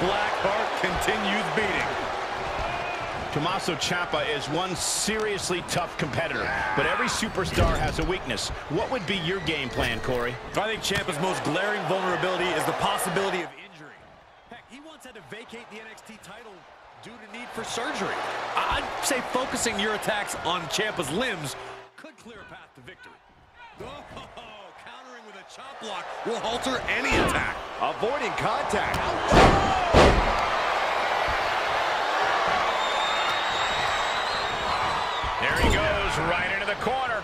black heart continues beating. Tommaso Ciampa is one seriously tough competitor, but every superstar has a weakness. What would be your game plan, Corey? I think Ciampa's most glaring vulnerability is the possibility of injury. Heck, he once had to vacate the NXT title due to need for surgery. I'd say focusing your attacks on Ciampa's limbs could clear a path to victory. Oh, countering with a chop block will halter any attack. Avoiding contact. There right into the corner.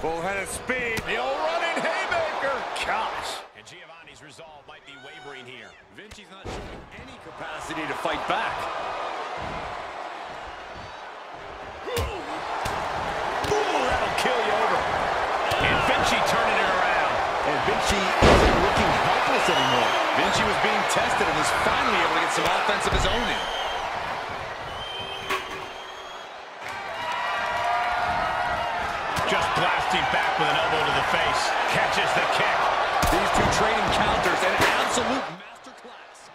Full head of speed. The old running haymaker. Gosh. And Giovanni's resolve might be wavering here. Vinci's not showing any capacity to fight back. Ooh, that'll kill you over. And Vinci turning it around. And Vinci isn't looking helpless anymore. Vinci was being tested and is finally able to get some offense of his own in. Just blasting back with an elbow to the face. Catches the kick. These two trading counters, an absolute masterclass.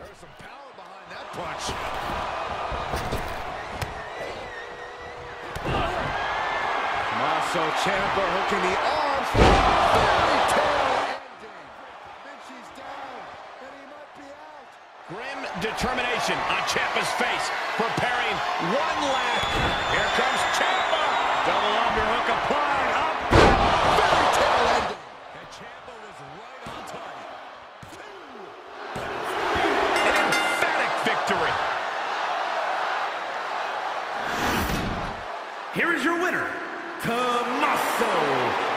There's some power behind that punch. Tommaso Ciampa hooking the arms. Fairy tale ending. Vinci's down, and he might be out. Grim determination on Ciampa's face. Preparing one last. Here comes Ciampa. Double underhook applied. Up. Fairy tale ending. Ciampa was right on target. An emphatic victory. Here is your winner, Tommaso